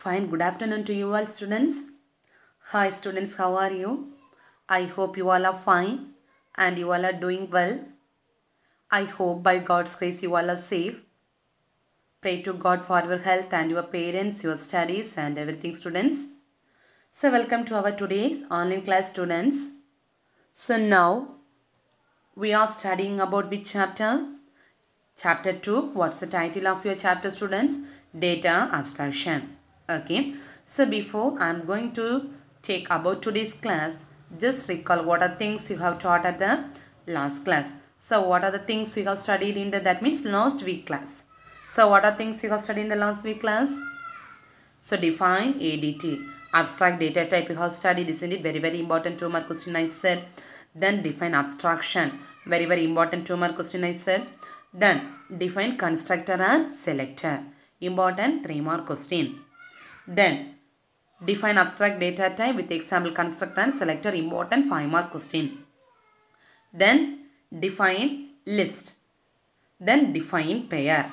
Fine, good afternoon to you all students. Hi students, how are you? I hope you all are fine and you all are doing well. I hope by God's grace you all are safe. Pray to God for your health and your parents, your studies and everything students. So welcome to our today's online class students. So now we are studying about which chapter? Chapter 2. What's the title of your chapter students? Data abstraction. Okay. So before I'm going to take about today's class, just recall what are things you have taught at the last class. So what are the things we have studied in the, that means last week class. So what are things you have studied in the last week class? So define ADT. Abstract data type you have studied, isn't it? Very, very important two mark question I said. Then define abstraction. Very, very important two mark question I said. Then define constructor and selector. Important three mark question. Then define abstract data type with example constructor and select selector. Important five mark question. Then define list. Then define pair.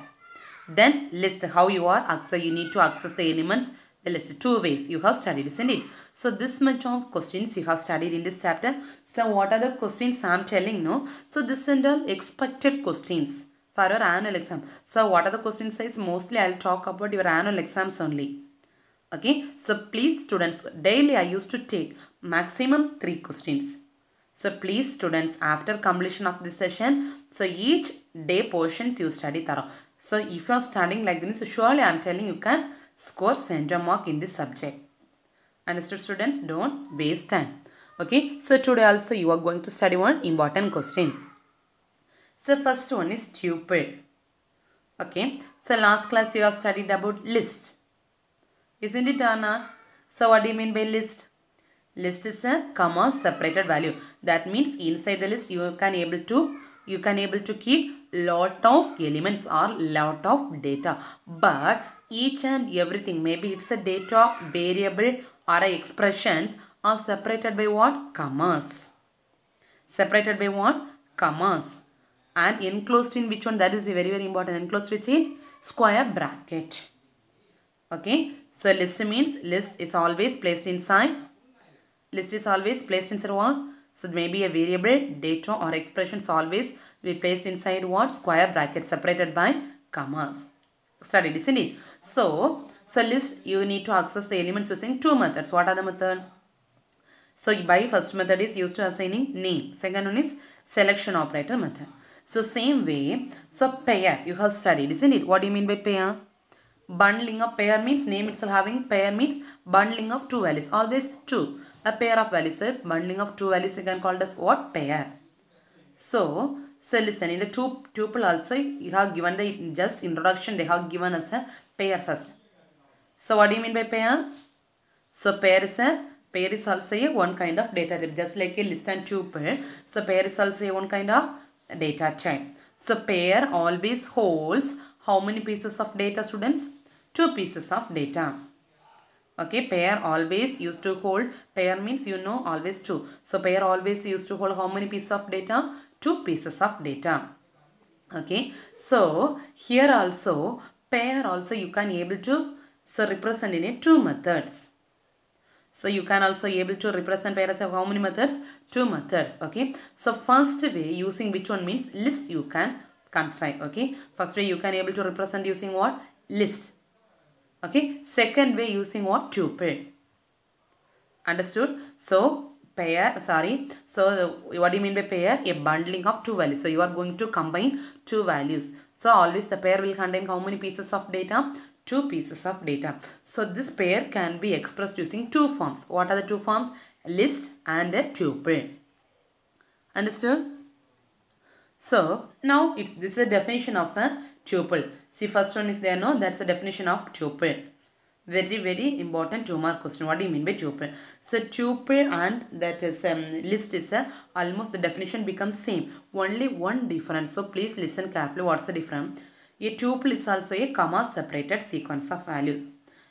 Then list how you are access. You need to access the elements. The list two ways you have studied, isn't it? So this much of questions you have studied in this chapter. So what are the questions I am telling? No. So this and all expected questions for your annual exam. So what are the questions is mostly I'll talk about your annual exams only. Okay. So please students daily I used to take maximum three questions. So please students after completion of this session so each day portions you study thorough. So if you are studying like this surely I am telling you can score center mark in this subject. Understood students don't waste time. Okay. So today also you are going to study one important question. So first one is tuple. Okay. So last class you have studied about list. Isn't it Anna? So what do you mean by list? List is a comma separated value. That means inside the list you can able to you can able to keep lot of elements or lot of data. But each and everything maybe it's a data variable or expressions are separated by what? Commas. Separated by what? Commas. And enclosed in which one? That is very very important. Enclosed within square bracket. Okay. So list means list is always placed inside. List is always placed inside what? So maybe a variable, data or expressions always be placed inside what? Square bracket separated by commas. Studied, isn't it? So, so list you need to access the elements using two methods. What are the method? So by first method is used to assigning name. Second one is selection operator method. So same way, so pair you have studied, isn't it? What do you mean by pair? Bundling of pair means name itself having pair means bundling of two values. Always two. A pair of values. A bundling of two values again called as what? Pair. So, so listen in the two tuple also you have given the just introduction they have given us a pair first. So what do you mean by pair? So pair is a pair is also a one kind of data type just like a list and tuple. So pair is also a one kind of data type. So pair always holds how many pieces of data students? Two pieces of data. Okay, pair always used to hold, pair means you know always two. So pair always used to hold how many pieces of data? Two pieces of data. Okay, so here also pair also you can able to so represent in it two methods. So you can also able to represent pair as how many methods? Two methods. Okay. So first way using which one means list you can construct. Okay. First way you can able to represent using what? List. Okay. Second way using what? Tuple. Understood? So pair, sorry. So what do you mean by pair? A bundling of two values. So you are going to combine two values. So always the pair will contain how many pieces of data? Two pieces of data. So this pair can be expressed using two forms. What are the two forms? List and a tuple. Understood? So now it's this is a definition of a tuple. See first one is there no that's the definition of tuple. Very very important two mark question. What do you mean by tuple? So tuple and that is um, list is a almost the definition becomes same. Only one difference. So please listen carefully. What's the difference? A tuple is also a comma separated sequence of values.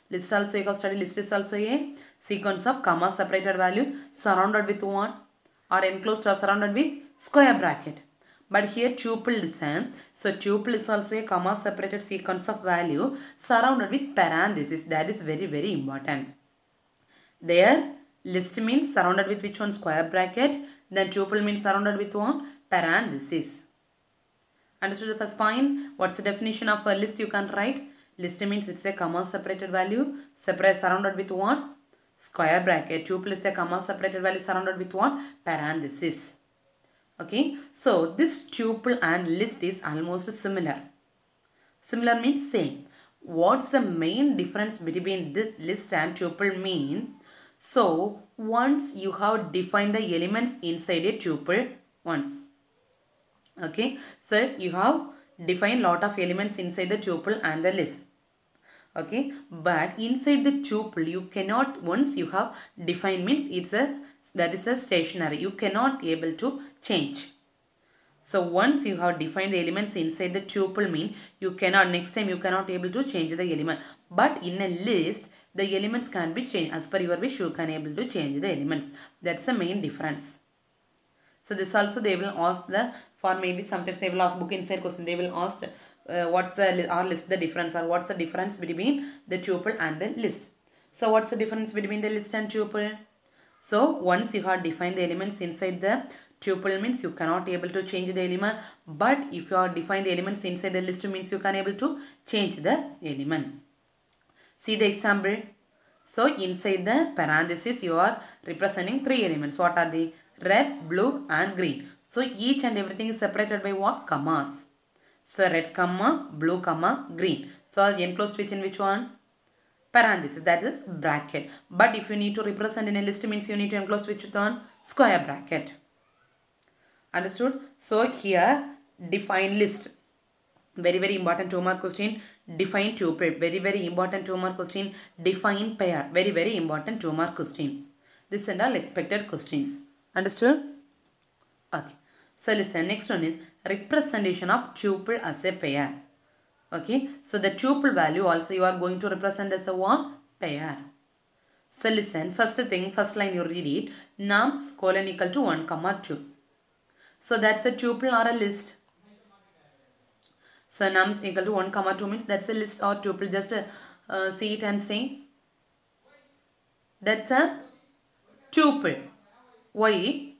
List also you studied list is also a sequence of comma separated value surrounded with one or enclosed or surrounded with square bracket. But here tuple is a so tuple is also a comma separated sequence of value surrounded with parenthesis that is very very important. There list means surrounded with which one? Square bracket. Then tuple means surrounded with one? Parenthesis understood the first point? What's the definition of a list you can write? List means it's a comma separated value. Separate surrounded with one? Square bracket. Tuple is a comma separated value surrounded with one? Parenthesis okay so this tuple and list is almost similar. Similar means same. What's the main difference between this list and tuple mean? So once you have defined the elements inside a tuple once. Okay so you have defined lot of elements inside the tuple and the list. Okay but inside the tuple you cannot once you have defined means it's a that is a stationary. You cannot able to change. So once you have defined the elements inside the tuple mean you cannot next time you cannot able to change the element. But in a list the elements can be changed as per your wish you can able to change the elements. That's the main difference. So this also they will ask the for maybe sometimes they will ask book inside question they will ask uh, what's the or list the difference or what's the difference between the tuple and the list? So what's the difference between the list and tuple so once you have defined the elements inside the tuple means you cannot able to change the element. But if you have defined the elements inside the list means you can able to change the element. See the example? So inside the parenthesis you are representing three elements. What are they? Red blue and green. So each and everything is separated by what? Commas. So red comma blue comma green. So enclosed within which one parenthesis that is bracket. But if you need to represent in a list means you need to enclose which one square bracket. Understood? So here define list. Very very important two mark question. Define tuple very very important two mark question. Define pair. Very very important two mark question. This and all expected questions. Understood? Okay. So listen next one is representation of tuple as a pair okay? So the tuple value also you are going to represent as a one pair. So listen first thing first line you read it. Nums colon equal to 1 comma 2 so that's a tuple or a list? So nums equal to 1 comma 2 means that's a list or tuple. Just uh, uh, see it and say. That's a tuple. Why?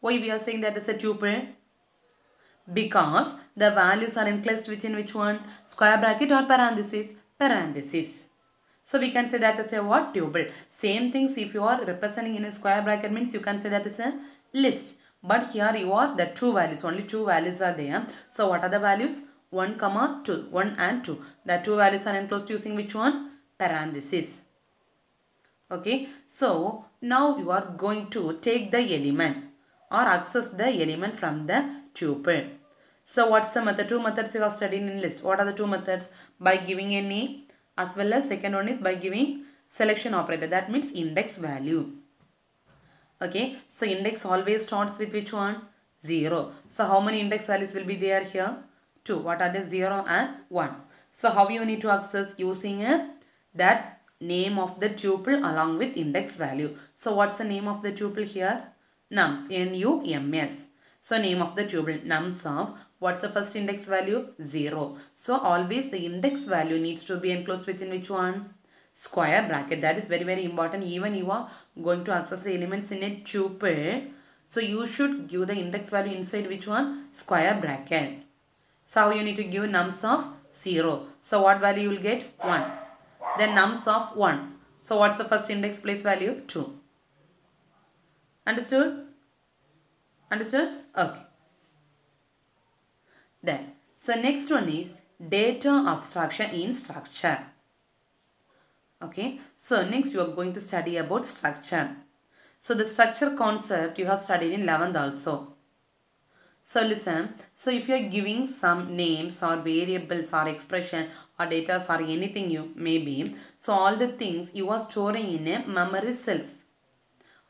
Why we are saying that is a tuple because the values are enclosed within which one? Square bracket or parenthesis parenthesis so we can say that is a what? Tuple same things if you are representing in a square bracket means you can say that is a list. But here you are the two values. Only two values are there. So what are the values? 1 comma 2 1 and 2 the two values are enclosed using which one? Parenthesis okay. So now you are going to take the element or access the element from the tuple so what's the method? Two methods you have studied in list. What are the two methods? By giving a name as well as second one is by giving selection operator. That means index value. Okay? So index always starts with which one? 0 so how many index values will be there here? 2 what are the 0 and 1 so how you need to access using a that name of the tuple along with index value. So what's the name of the tuple here? Nums. N-u-m-s so name of the tuple nums of what's the first index value? 0 so always the index value needs to be enclosed within which one? Square bracket. That is very very important. Even you are going to access the elements in a tuple. So you should give the index value inside which one? Square bracket. So you need to give nums of 0 so what value you will get? 1 then nums of 1 so what's the first index place value? 2 understood understood? Okay. Then so next one is data abstraction in structure. Okay so next you are going to study about structure. So the structure concept you have studied in 11th also. So listen so if you are giving some names or variables or expression or data or anything you may be so all the things you are storing in a memory cells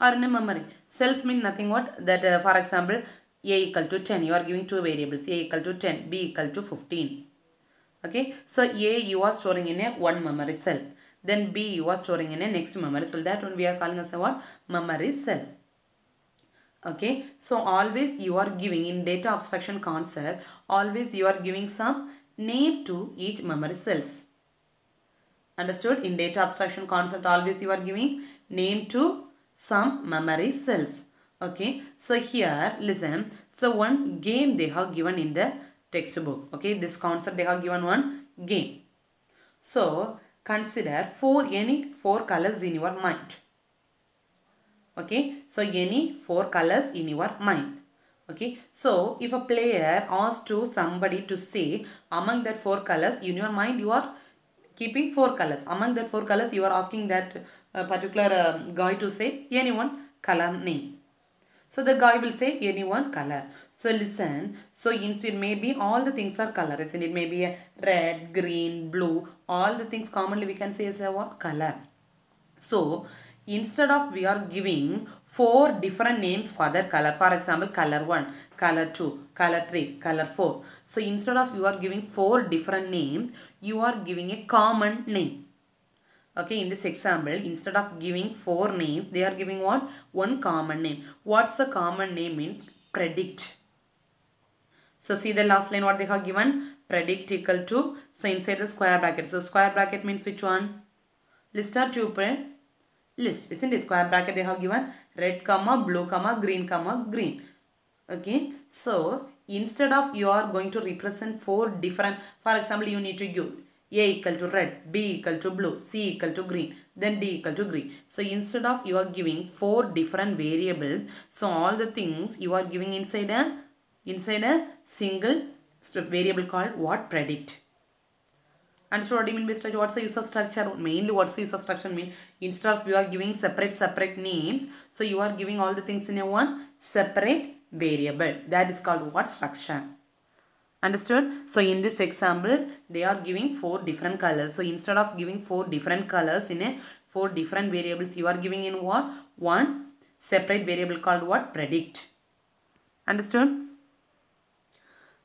or in a memory. Cells mean nothing what? That uh, for example a equal to 10 you are giving two variables. A equal to 10 b equal to 15 okay? So a you are storing in a one memory cell. Then b you are storing in a next memory cell. That one we are calling as a what memory cell. Okay? So always you are giving in data abstraction concept always you are giving some name to each memory cells. Understood? In data abstraction concept always you are giving name to some memory cells. Okay so here listen. So one game they have given in the textbook. Okay this concept they have given one game. So consider four any four colors in your mind. Okay so any four colors in your mind. Okay so if a player asks to somebody to say among that four colors in your mind you are keeping four colors. Among the four colors you are asking that uh, particular uh, guy to say any one color name. So the guy will say any one color. So listen. So instead maybe all the things are color isn't it? Maybe a red green blue all the things commonly we can say is a what color. So instead of we are giving four different names for that color for example color 1 color 2 color 3 color 4 so instead of you are giving four different names you are giving a common name. Okay in this example instead of giving four names they are giving what? One common name. What's the common name means predict. So see the last line what they have given? Predict equal to so inside the square bracket. So square bracket means which one? List or tuple list isn't it? Square bracket they have given red comma blue comma green comma green. Okay? So instead of you are going to represent four different for example you need to give a equal to red b equal to blue c equal to green then d equal to green. So instead of you are giving four different variables so all the things you are giving inside a inside a single variable called what? Predict Understood what I mean by structure? What's the use of structure? Mainly what's the use of structure mean? Instead of you are giving separate separate names, so you are giving all the things in a one separate variable. That is called what structure? Understood? So in this example, they are giving four different colors. So instead of giving four different colors in a four different variables, you are giving in what? One separate variable called what? Predict. Understood?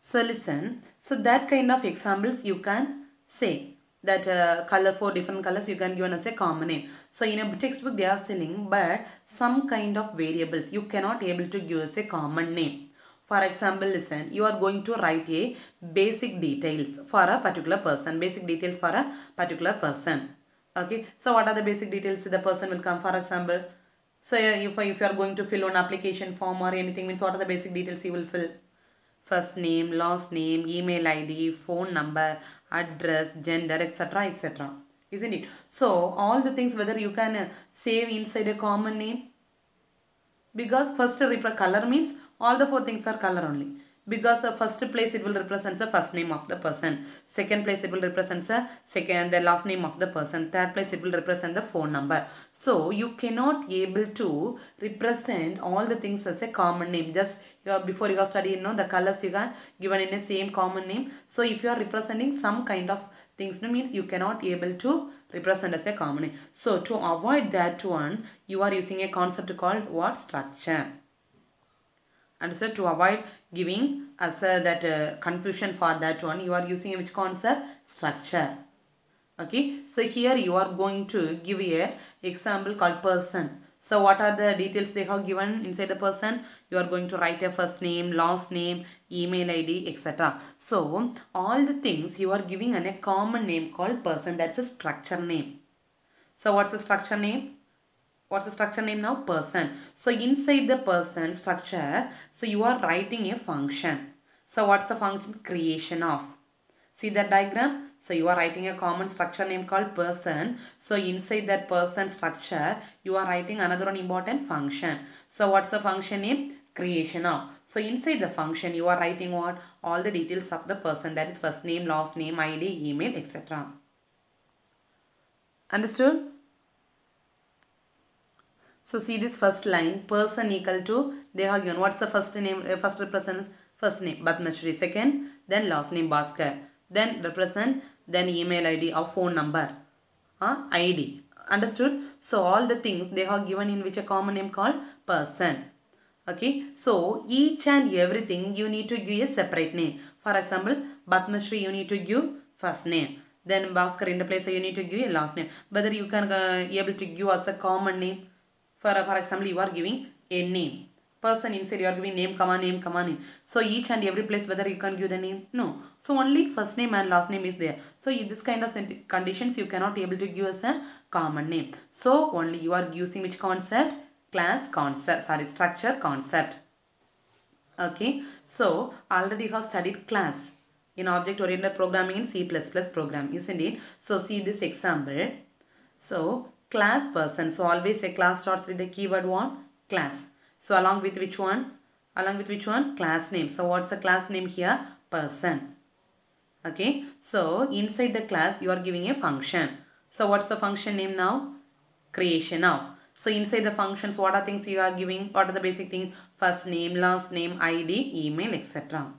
So listen. So that kind of examples you can say that uh, color for different colors you can given as a common name. So in a textbook they are selling but some kind of variables you cannot able to give as a common name. For example, listen, you are going to write a basic details for a particular person. Basic details for a particular person. Okay. So what are the basic details the person will come for example? So if, if you are going to fill an application form or anything means what are the basic details you will fill? First name, last name, email ID, phone number, address, gender, etc. etc. Isn't it? So all the things whether you can save inside a common name because first color means all the four things are color only because the first place it will represent the first name of the person. Second place it will represent the second the last name of the person. Third place it will represent the phone number. So you cannot able to represent all the things as a common name. Just you are, before you are studying you know the colors you are given in a same common name. So if you are representing some kind of things no means you cannot able to represent as a common name. So to avoid that one you are using a concept called what structure. And so to avoid giving us uh, that uh, confusion for that one. You are using which concept? Structure. Okay? So here you are going to give a example called person. So what are the details they have given inside the person? You are going to write a first name last name email id etc so all the things you are giving an a common name called person. That's a structure name. So what's the structure name what's the structure name now? Person. So inside the person structure so you are writing a function. So what's the function? Creation of. See that diagram? So you are writing a common structure name called person. So inside that person structure you are writing another one important function. So what's the function name? Creation of. So inside the function you are writing what? All the details of the person. That is first name last name id email etc understood so see this first line, person equal to, they have given, what's the first name, uh, first represents first name, Padmashri, second, then last name, Bhaskar, then represent, then email ID or phone number, uh, ID, understood? So all the things they have given in which a common name called person. Okay, so each and everything you need to give a separate name. For example, Padmashri you need to give first name. Then Bhaskar in the place you need to give a last name. Whether you can uh, able to give as a common name for, for example, you are giving a name. person inside you are giving name comma name comma name. So each and every place whether you can give the name no. So only first name and last name is there. So in this kind of conditions you cannot able to give us a common name. So only you are using which concept? Class concept sorry structure concept. Okay. So already you have studied class. In object oriented programming in c++ program isn't it? So see this example. So class person. So always a class starts with the keyword one class. So along with which one? Along with which one? Class name. So what's the class name here? Person. Okay. So inside the class you are giving a function. So what's the function name now? Creation now. so inside the functions what are things you are giving? What are the basic things first name last name id email etc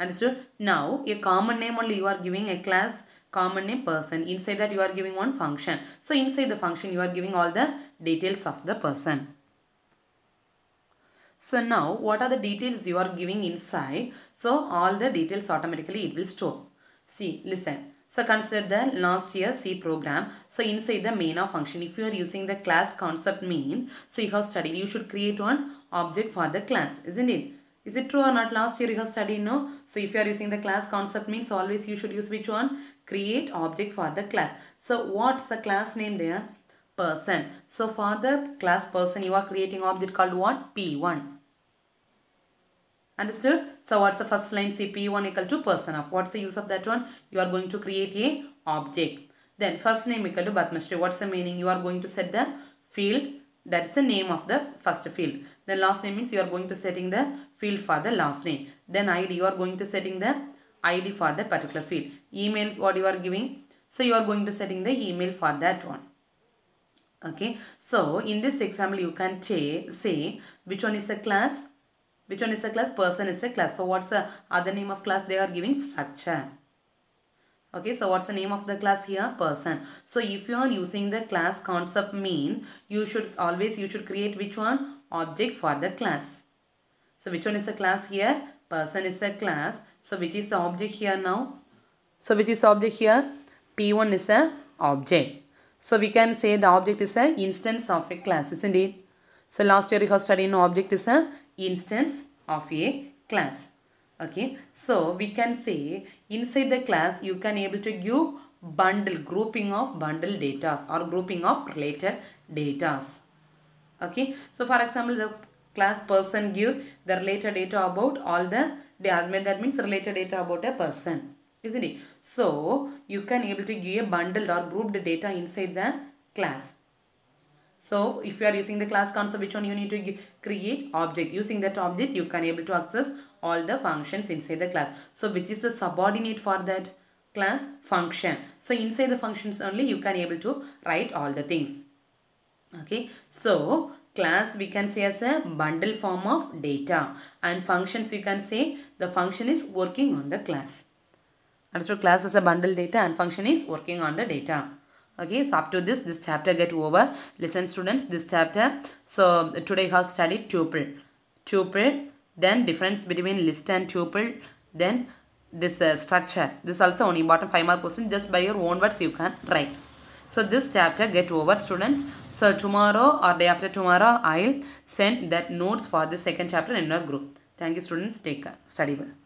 understood? Now a common name only you are giving a class common name person inside that you are giving one function so inside the function you are giving all the details of the person so now what are the details you are giving inside? So all the details automatically it will store. See, listen. So consider the last year C program. So inside the main of function, if you are using the class concept main, so you have studied, you should create one object for the class, isn't it? Is it true or not? Last year you have studied, no? So if you are using the class concept means always you should use which one? Create object for the class. So what's the class name there? Person. So for the class person you are creating object called what? P1. Understood? So what's the first line? CP1 equal to person of. What's the use of that one? You are going to create a object. Then first name equal to Padmashri. What's the meaning? You are going to set the field. That's the name of the first field. Then last name means you are going to setting the field for the last name. Then ID you are going to setting the ID for the particular field. Emails what you are giving. So you are going to setting the email for that one. Okay. So in this example you can say which one is a class which one is a class? Person is a class. So what's the other name of class? They are giving structure. Okay, so what's the name of the class here? Person. So if you are using the class concept mean, you should always, you should create which one? Object for the class. So which one is the class here? Person is a class. So which is the object here now? So which is the object here? P1 is a object. So we can say the object is a instance of a class, isn't it? So last year we have studied no object is a instance of a class. Okay. So we can say inside the class you can able to give bundle grouping of bundle data or grouping of related data. Okay. So for example the class person give the related data about all the that means related data about a person isn't it so you can able to give a bundled or grouped data inside the class so if you are using the class concept, which one you need to create object. Using that object, you can able to access all the functions inside the class. So which is the subordinate for that class function. So inside the functions only you can able to write all the things. Okay. So class we can say as a bundle form of data and functions we can say the function is working on the class. Understood class is a bundle data and function is working on the data. Okay so up to this this chapter get over. Listen students this chapter. So today have studied tuple. Tuple then difference between list and tuple then this uh, structure. This also only important five mark question. Just by your own words you can write so this chapter get over students. So tomorrow or day after tomorrow i'll send that notes for the second chapter in our group. Thank you students. Take care. Study well